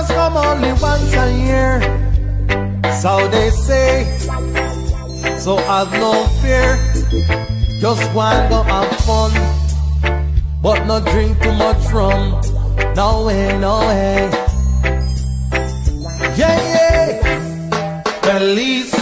Christmas come only once a year. So they say So have no fear. Just wanna go have fun But not drink too much rum. No way, no way. Yeah, yeah. Feliz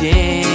holiday.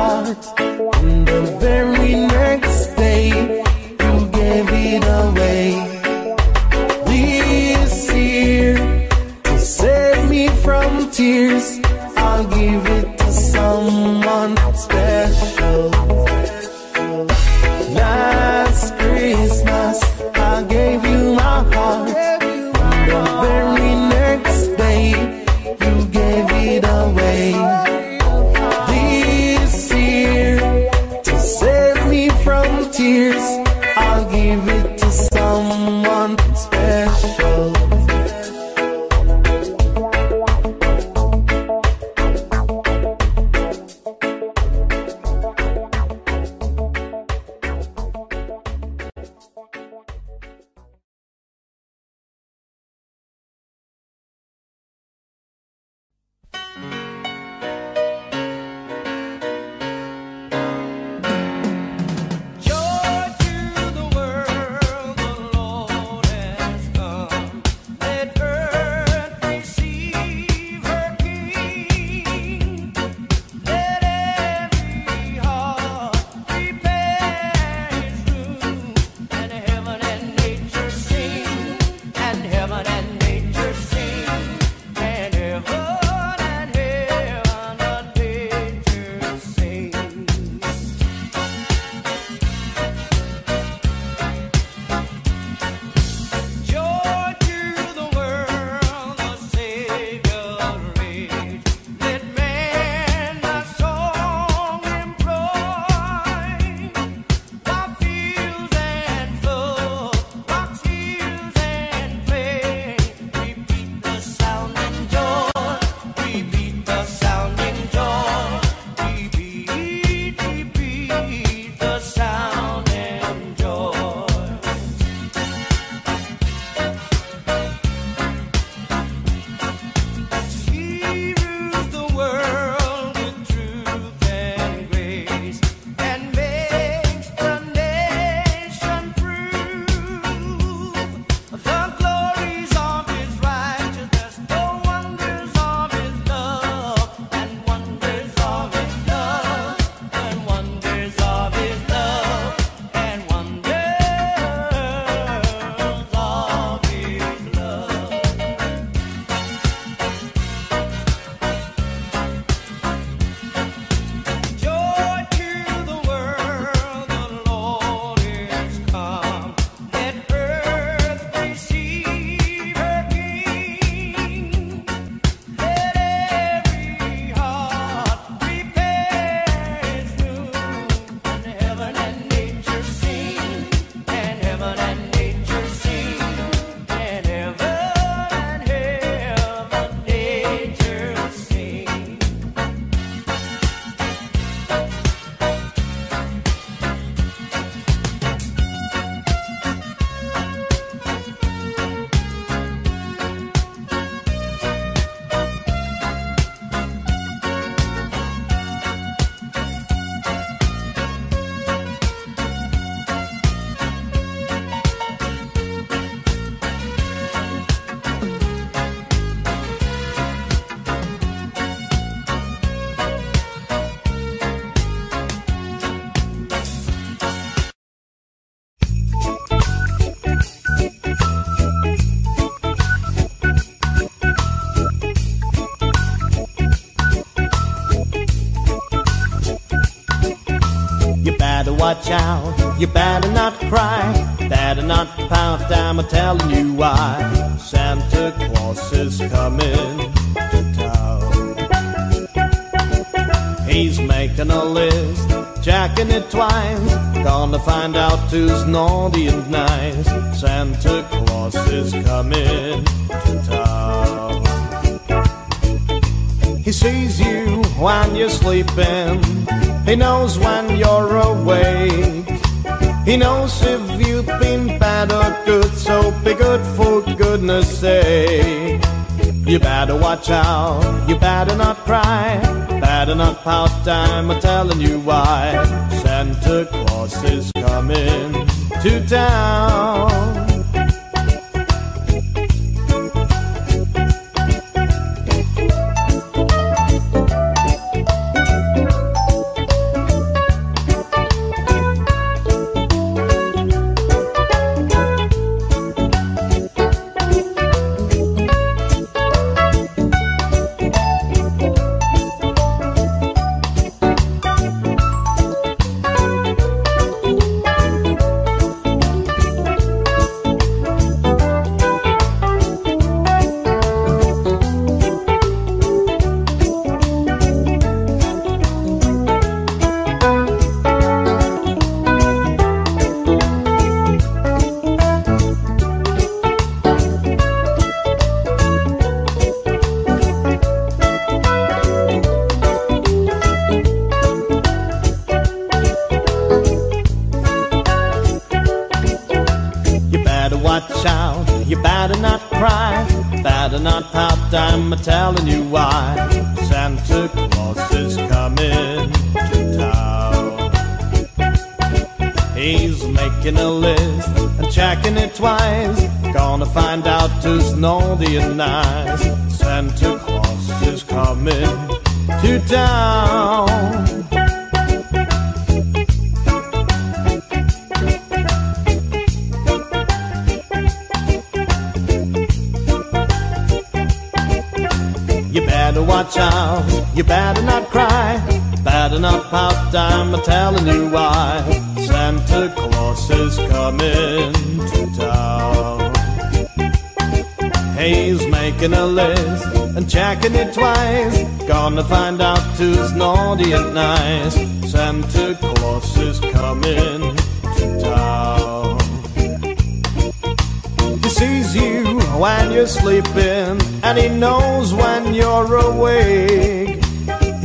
Heart, and the very I'm telling you why. Santa Claus is coming to town. He's making a list, checking it twice, gonna find out who's naughty and nice. Santa Claus is coming to town. He sees you when you're sleeping. He knows when you're awake. He knows if you've been bad or good, so be good for goodness sake. You better watch out, you better not cry, better not pout, time, I'm telling you why. Santa Claus is coming to town.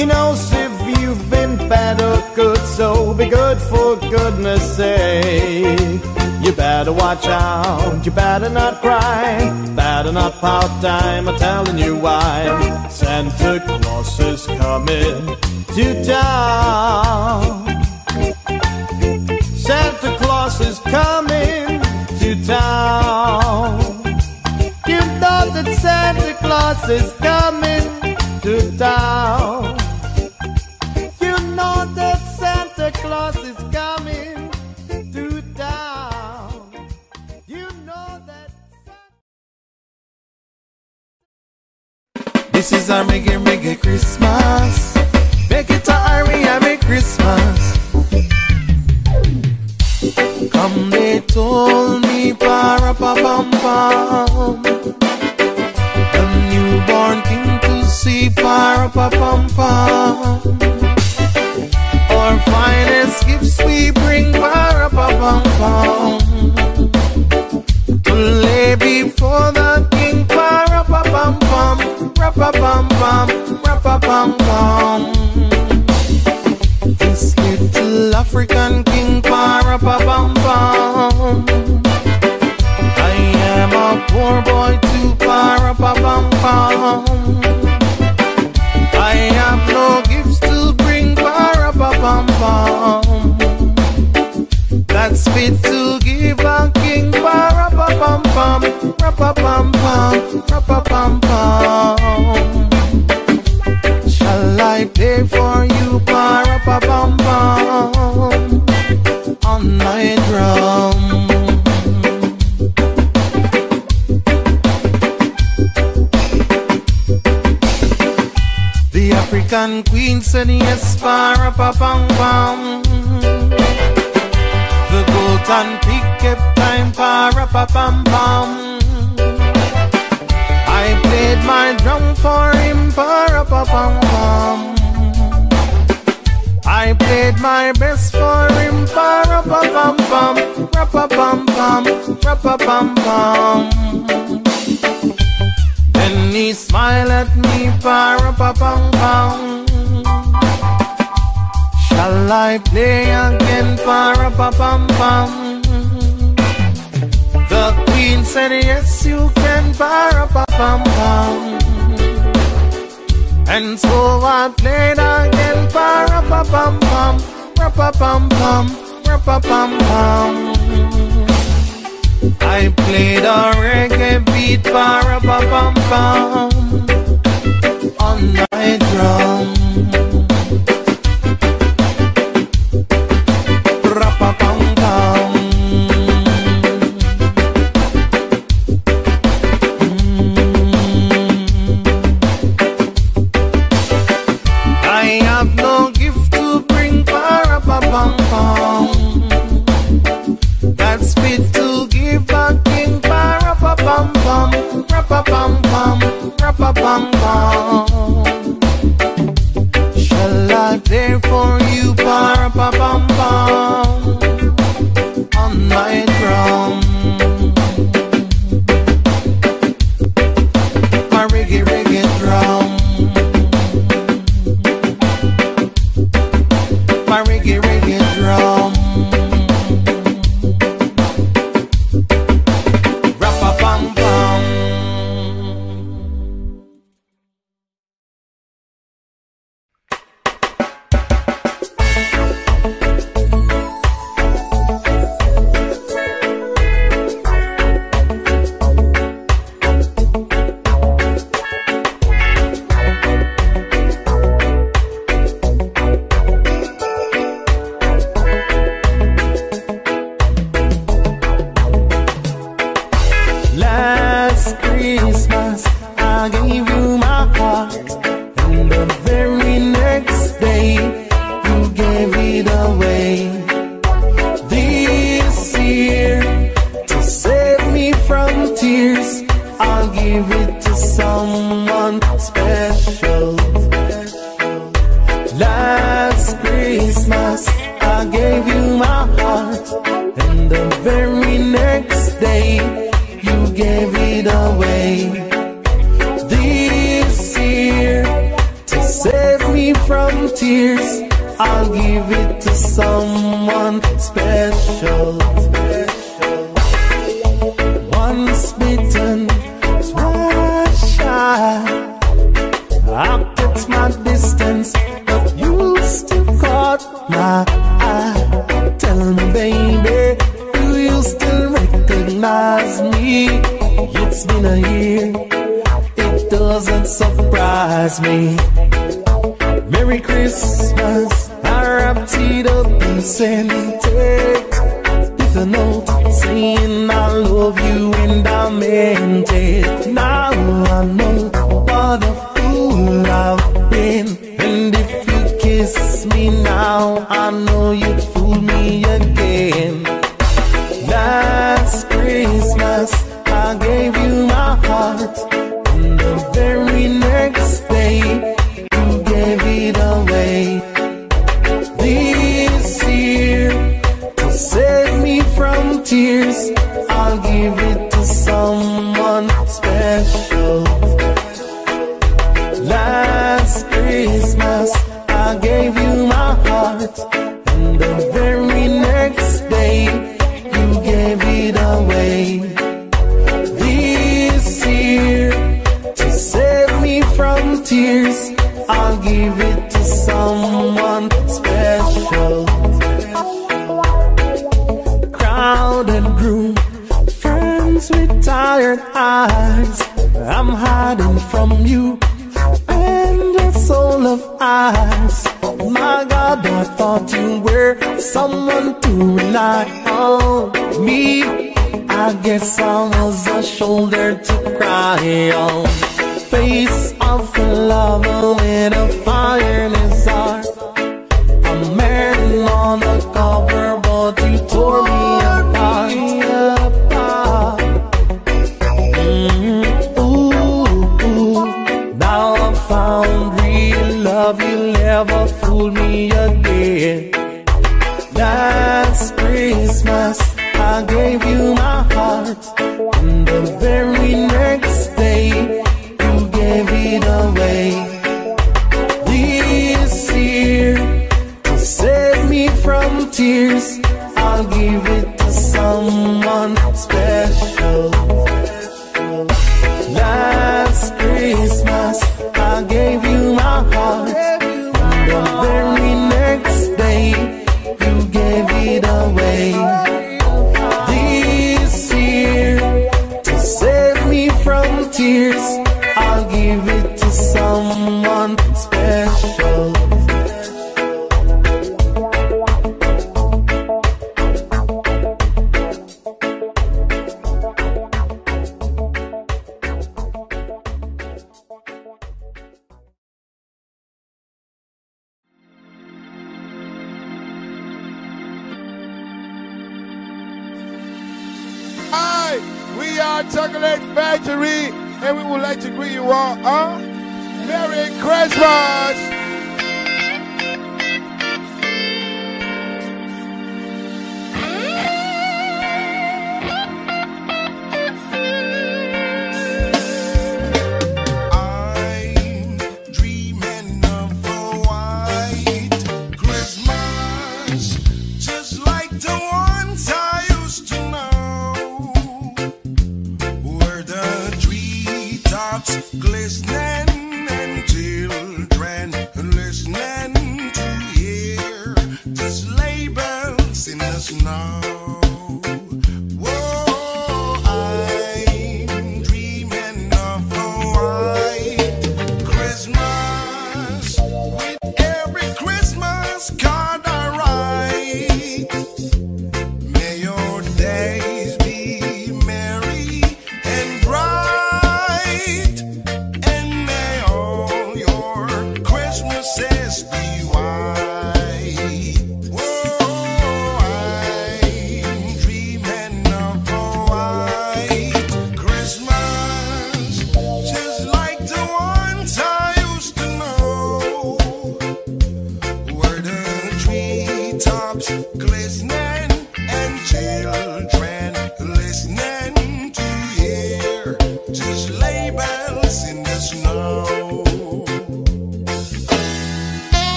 He knows if you've been bad or good, so be good for goodness sake. You better watch out, you better not cry, better not pout, I'm telling you why. Santa Claus is coming to town. Santa Claus is coming to town. You know that Santa Claus is coming to town. This is our reggae reggae Christmas. Make it a hurry, a Merry Christmas. Come, they told me, para pa pam pam. A newborn king to see, para pa pam pam. Our finest gifts we bring, para pa pam pam. To lay before the king, pam, rapa pam pam, rapa pam pam. This little African king, para pa pam pam. I am a poor boy too, para pa pam pam. I have no gifts to bring, para pa pam That's fit to give a king, para pa pam pam, rapa pam pam, rapa pam pam. Shall I pay for you, para pa pam pam, on my drum? The African queen said yes, para pa pam pam. Go and pick up time pa -ra pa pam pam. I played my drum for him pa -ra pa pam pam. I played my best for him pa -ra pa pam pam, ra pa pam pam, ra pa pam pam. Then he smiled at me pa ra pa pam pam. Shall I play again for a pa pam pam? The queen said yes you can for a pa pam pam And so I played again for a pa pam pam Ra pa pam pam, ra pa pam pam I played a reggae beat for a pa pam pam On my drum. Shall I dare for you, pa, pa,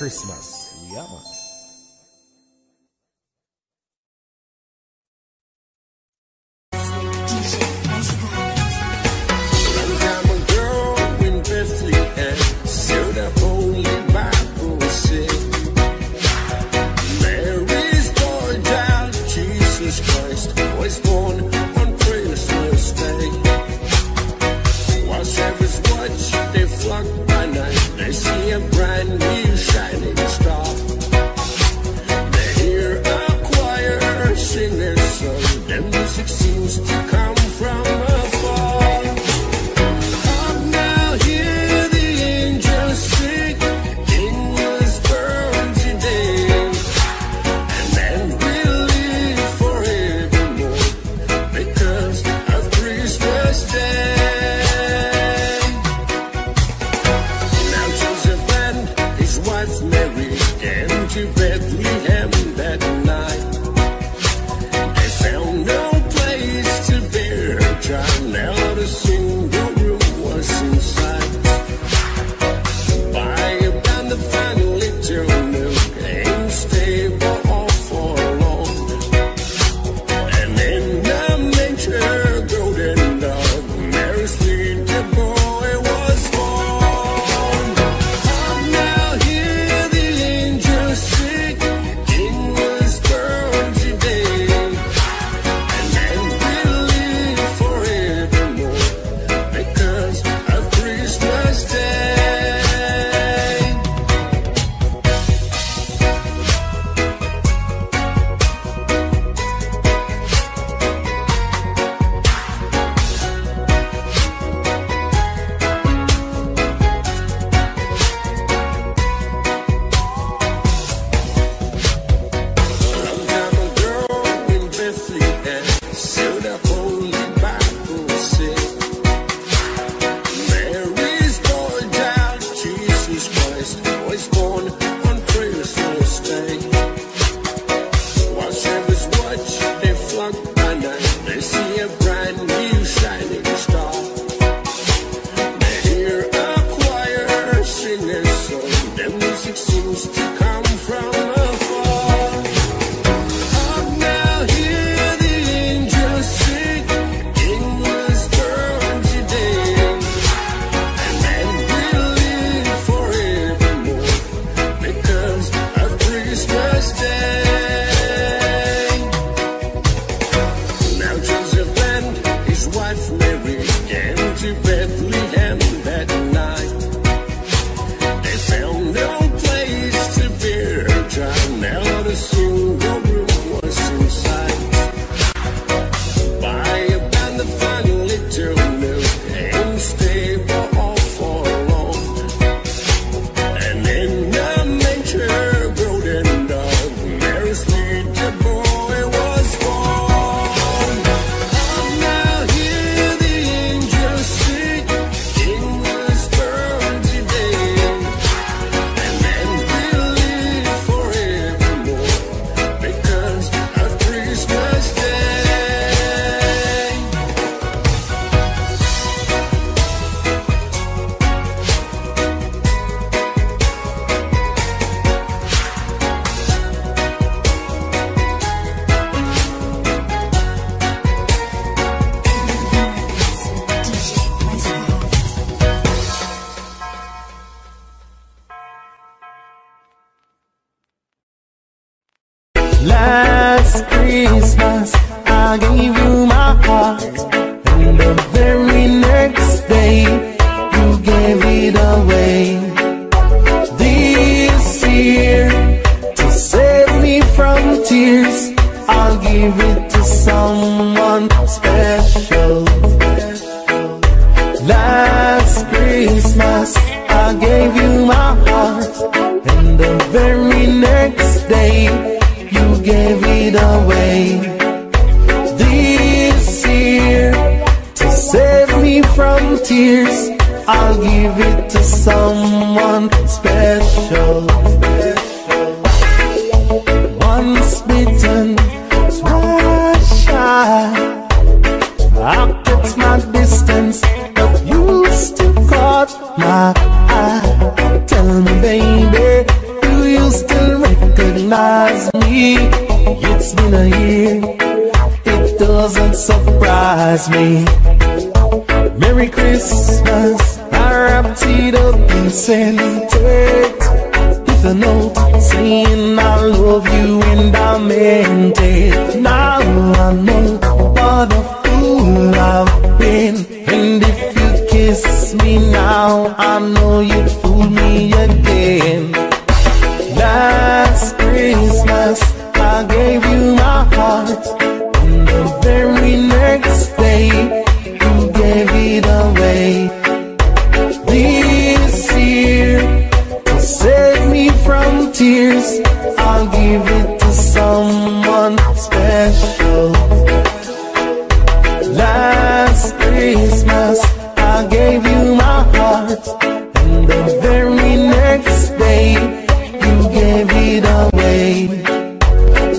to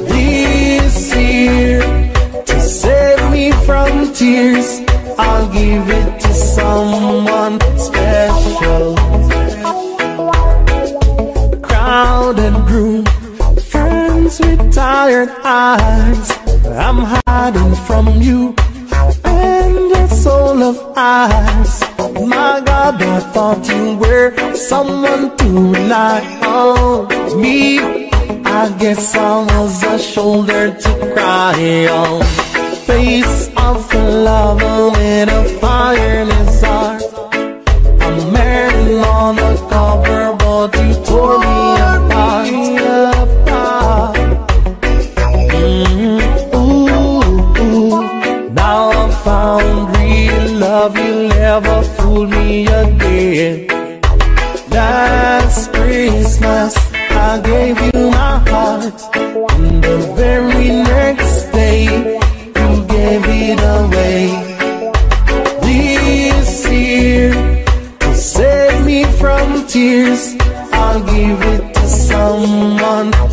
this year to save me from tears. I'll give it to someone special. Crowded room, friends with tired eyes. I'm hiding from you and your soul of eyes. My God, I thought you were someone to rely on me. I guess I was a shoulder to cry on. Face of a lover with a fire in his heart A man on a please I'll give it to someone.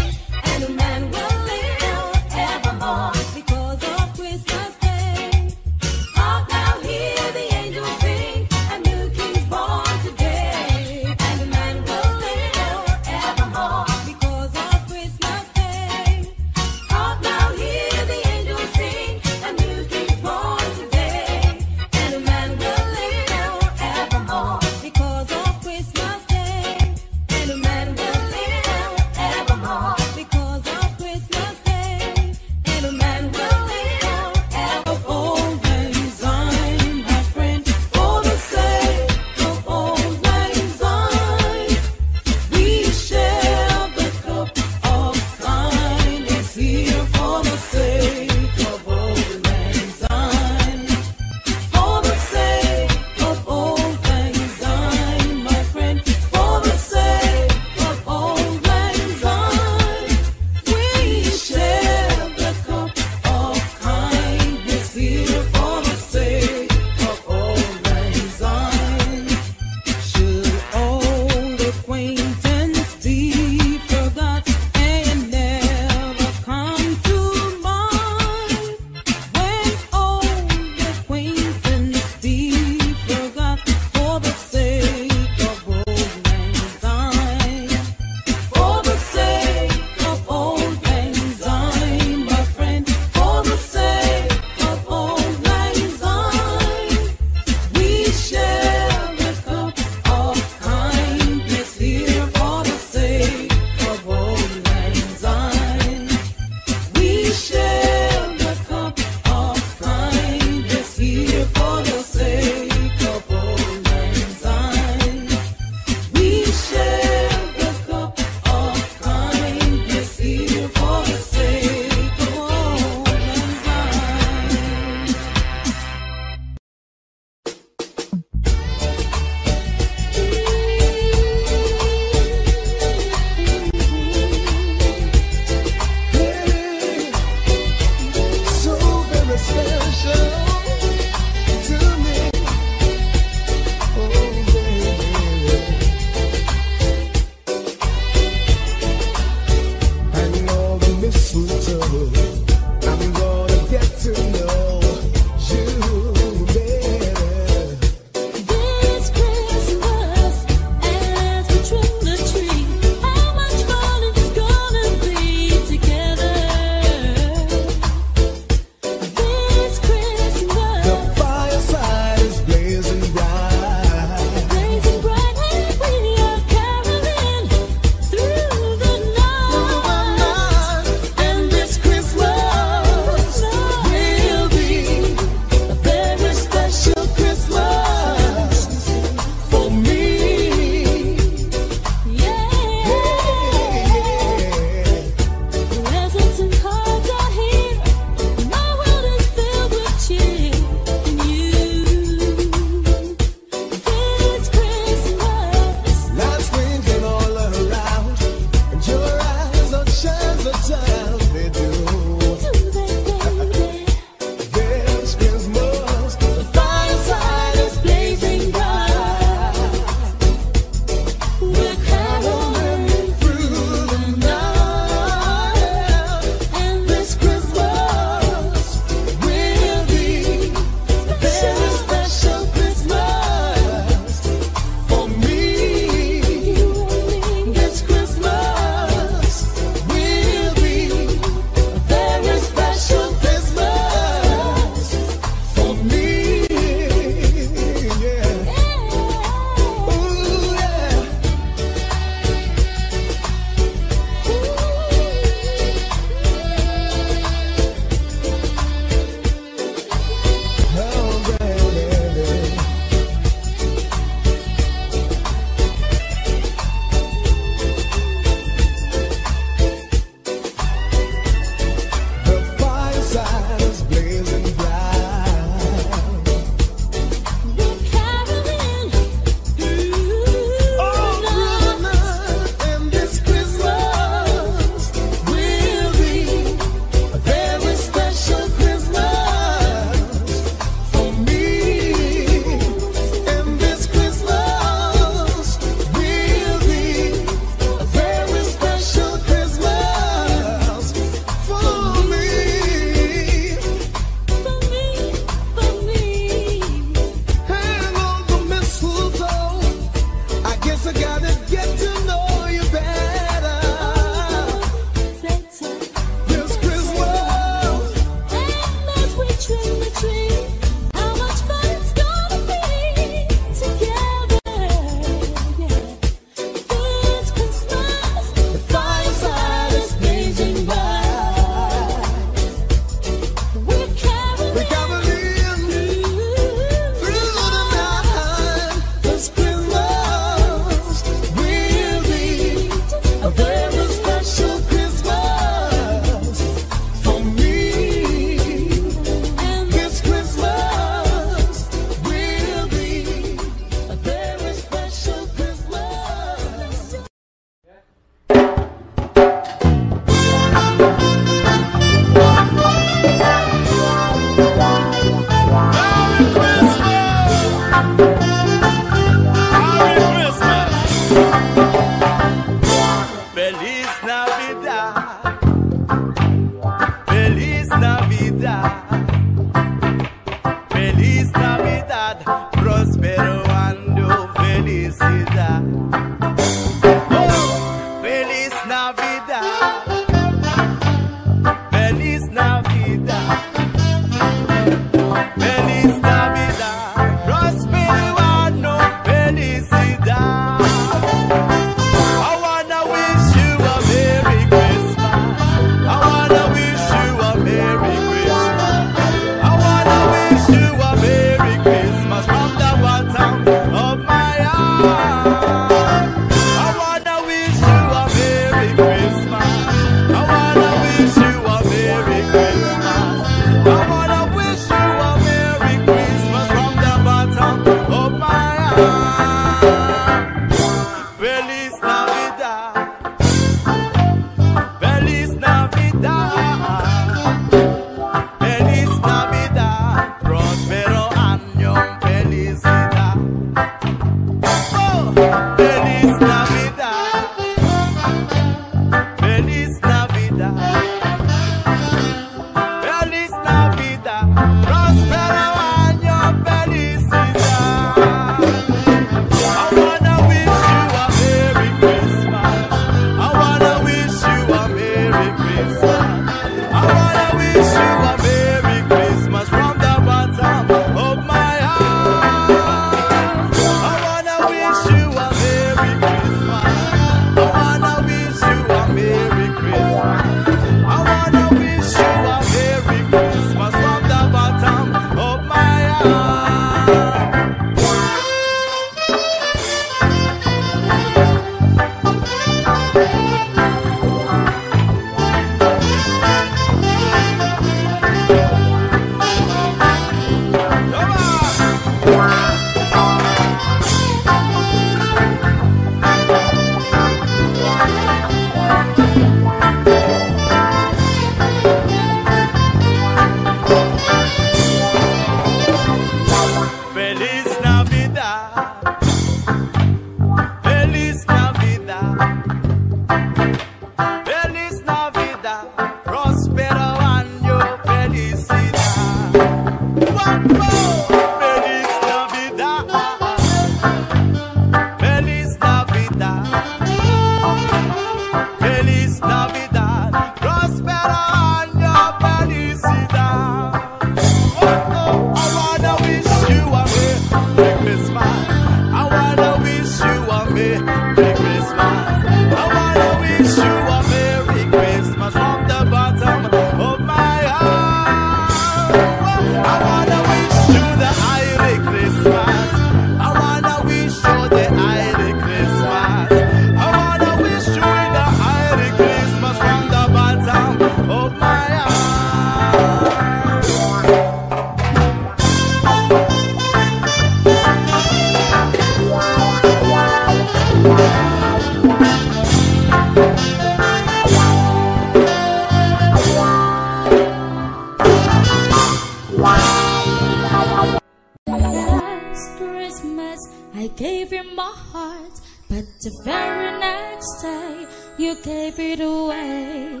I gave it away.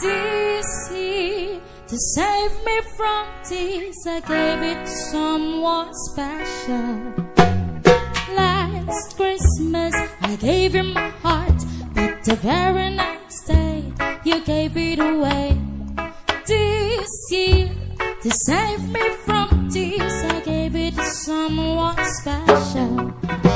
This year, to save me from tears, I gave it to someone special. Last Christmas I gave you my heart, but the very next day you gave it away. This year to save me from tears, I gave it to someone special.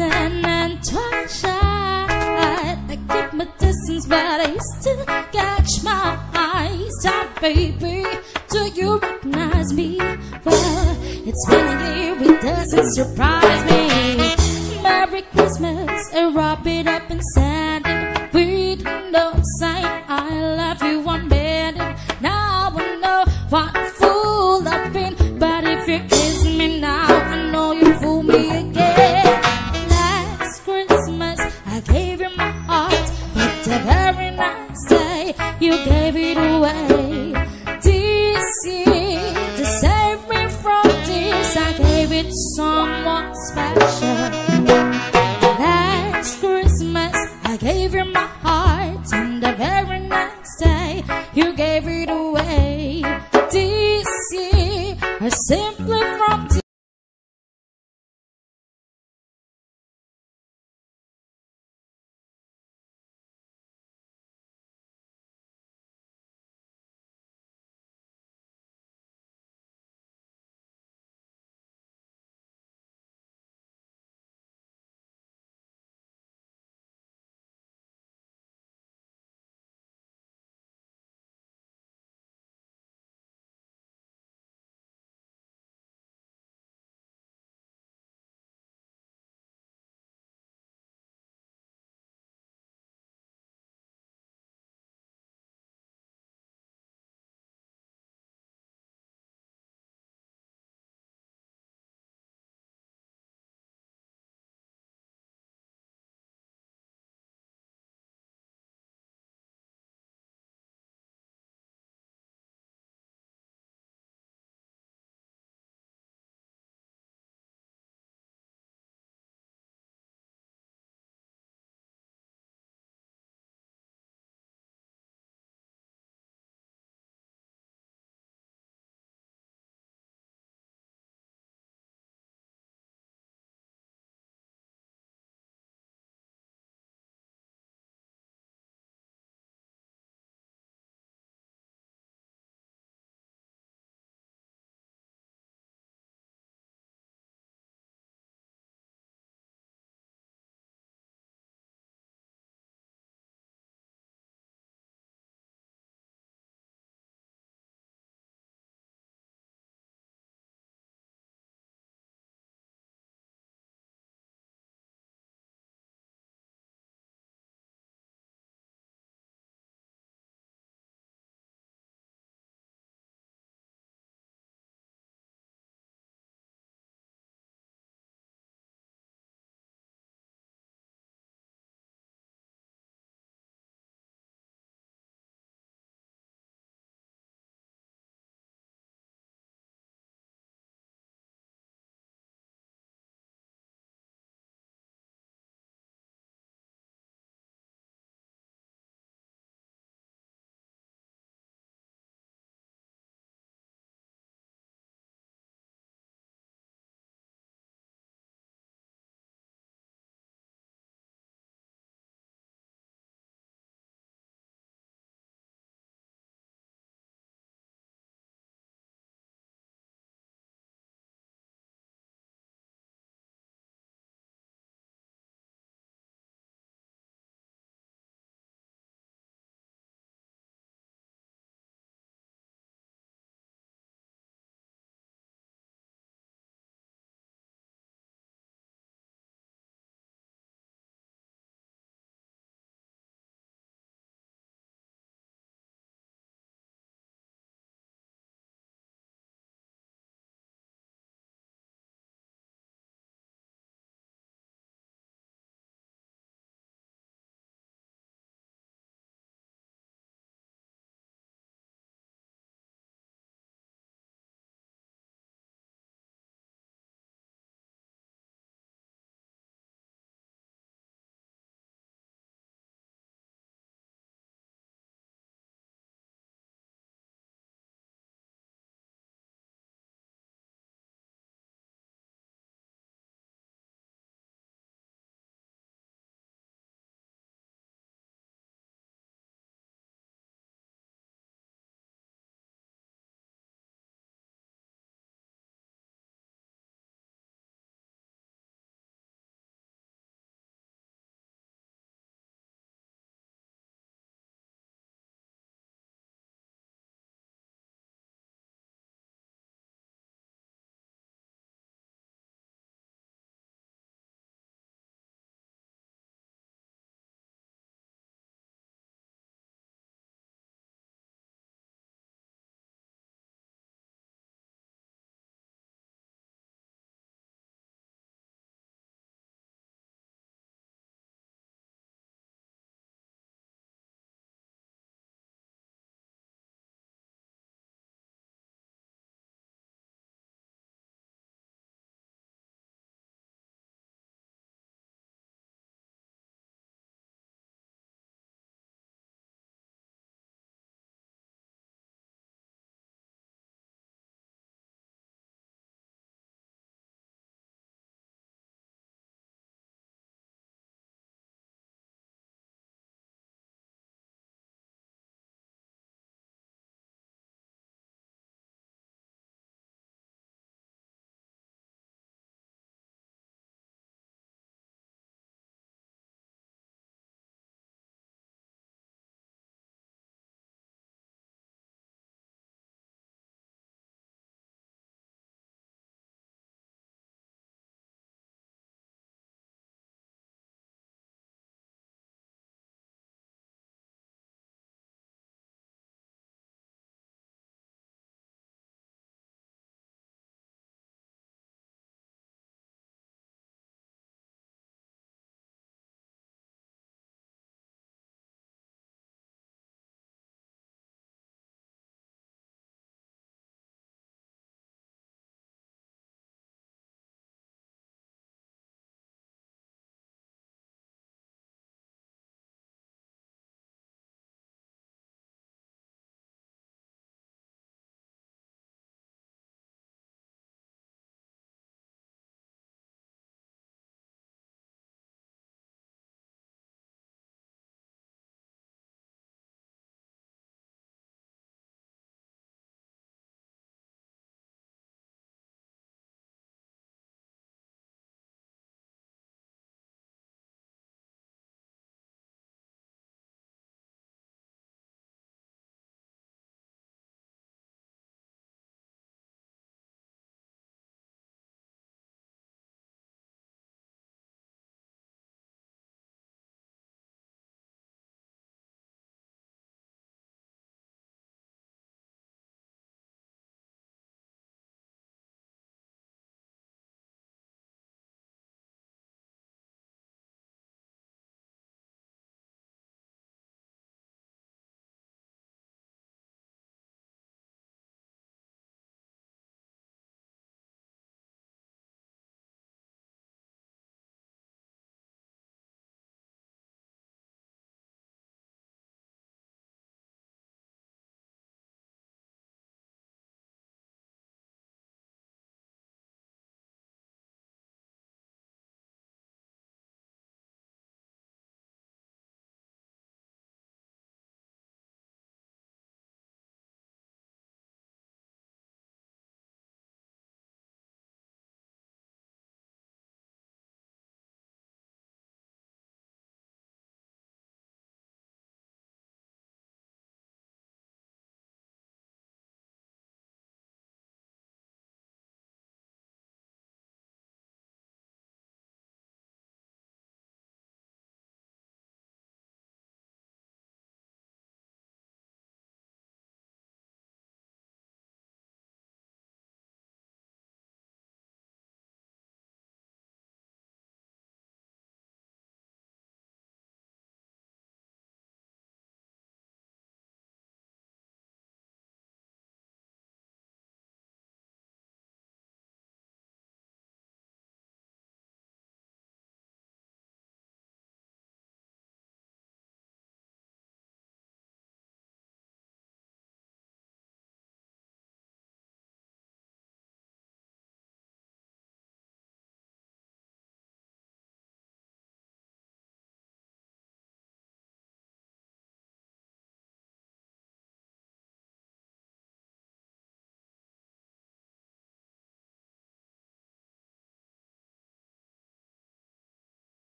And shy, I keep my distance, but I still catch my eyes. Time, baby, do you recognize me? Well, it's been a year, it doesn't surprise me. Merry Christmas, I wrap it up and send it. Read no sign, I love you, I'm. Now I know what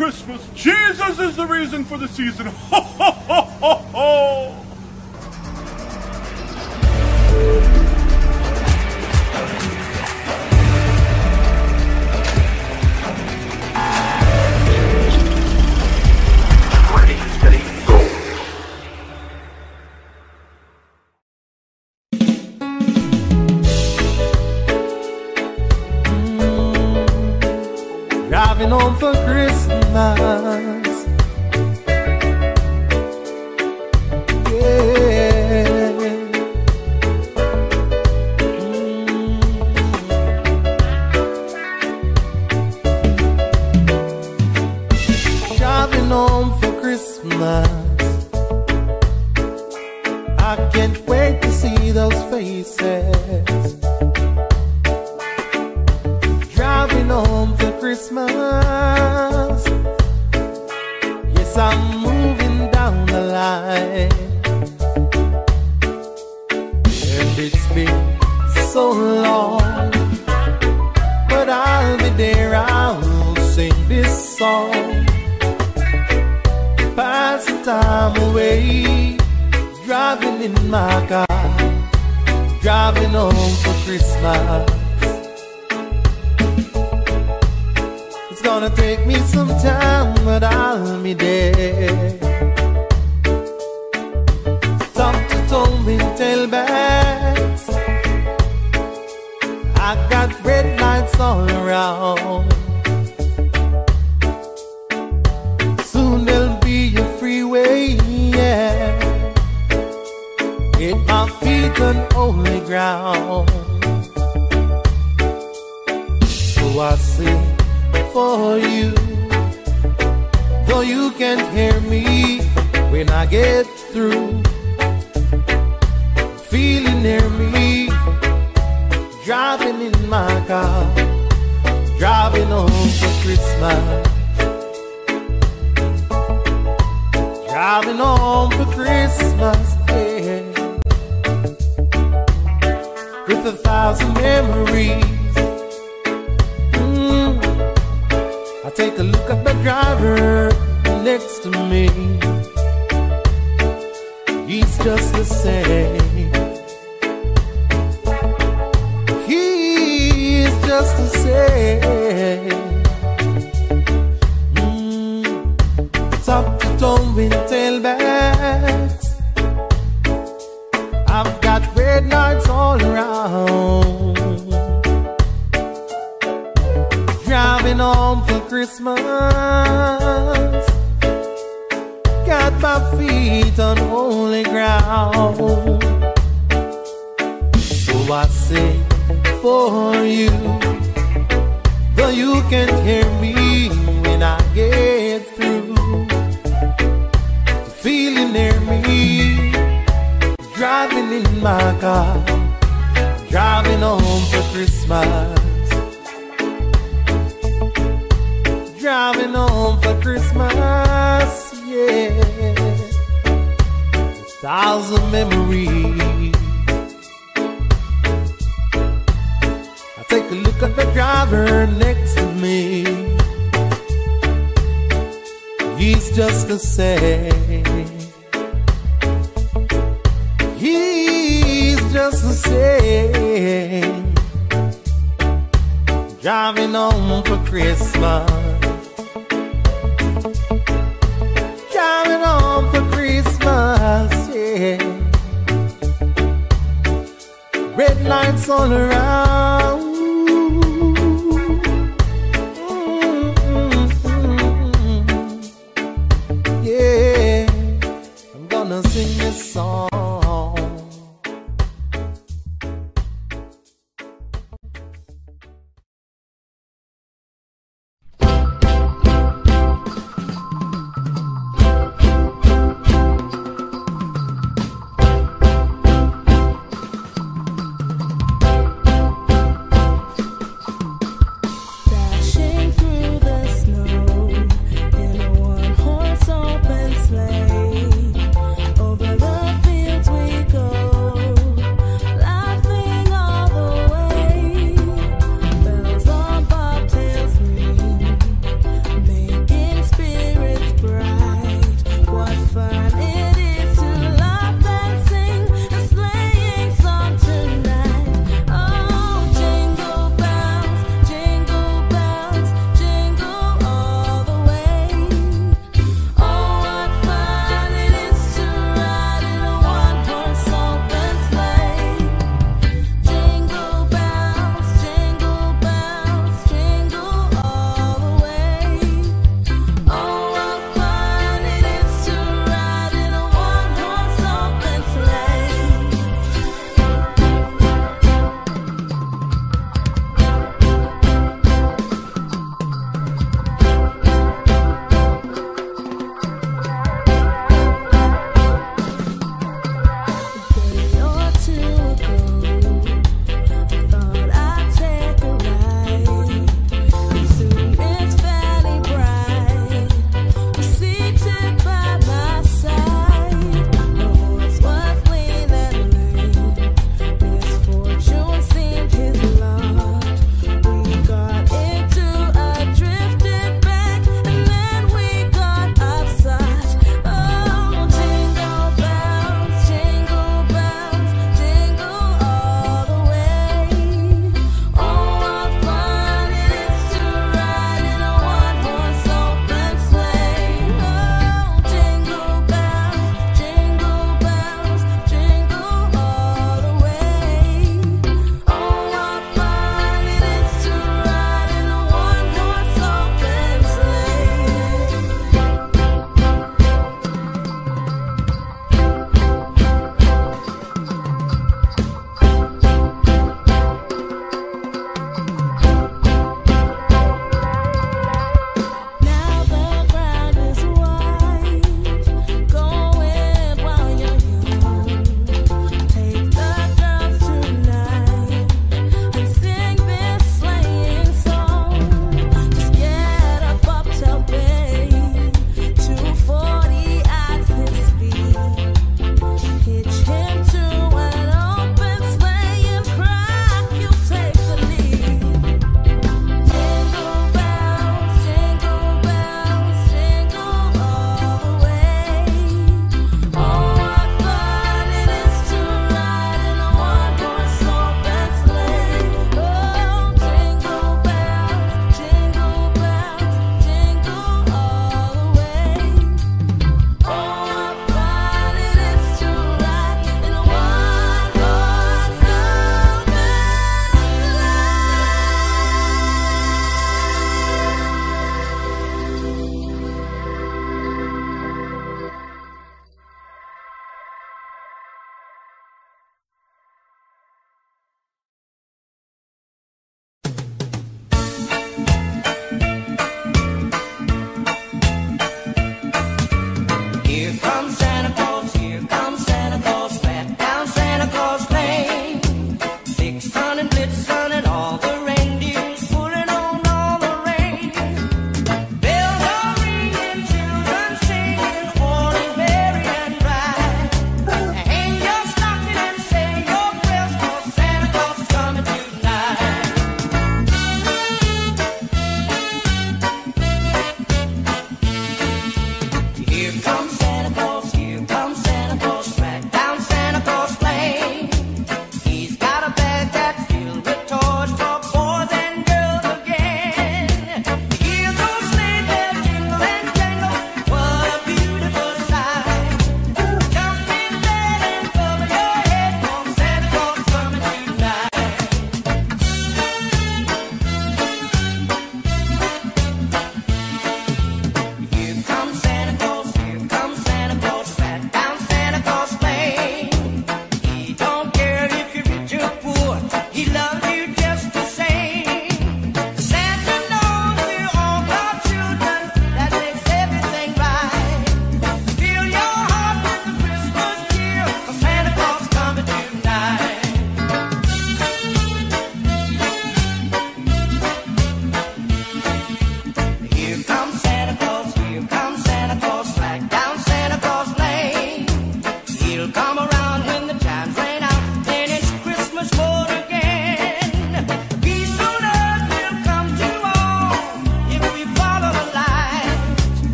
Christmas. Jesus is the reason for the season. Ho, ho, ho, ho, ho. I say for you. Though you can't hear me when I get through, the feeling near me, driving in my car, driving home for Christmas, driving home for Christmas, yeah, a thousand memories. the driver next to me. He's just the same. He's just the same. Driving home for Christmas. Driving home for Christmas, yeah. Red lights all around.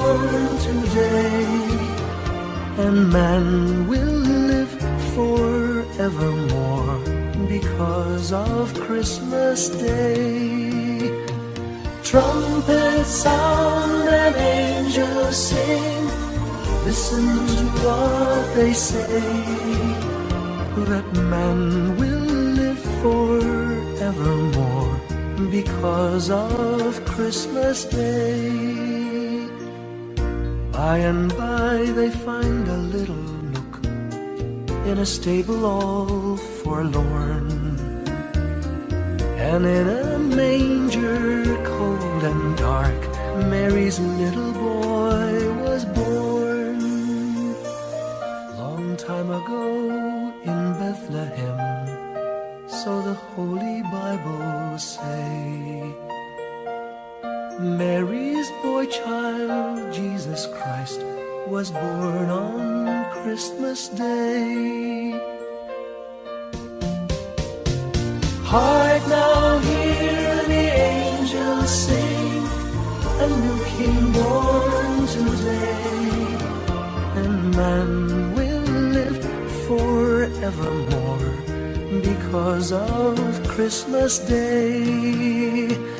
born today, and man will live forevermore because of Christmas Day. Trumpets sound and angels sing, listen to what they say, that man will live forevermore because of Christmas Day. By and by they find a little nook in a stable all forlorn. And in a manger cold and dark, Mary's little boy was born. Long time ago in Bethlehem, so the Holy Bible say. Mary's boy child, Jesus Christ, was born on Christmas Day. Hark now, hear the angels sing, a new king born today, and man will live forevermore because of Christmas Day.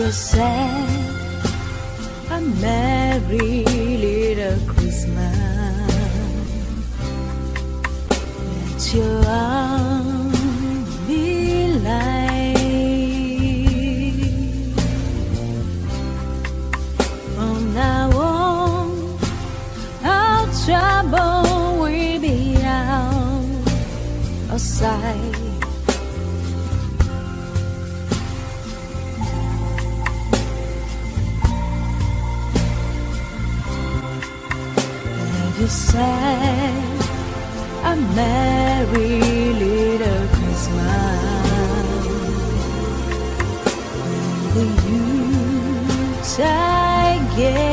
You said a merry little Christmas. Let your arms be light. From now on, our trouble will be out of sight. Said a merry little Christmas when the Yuletide gave.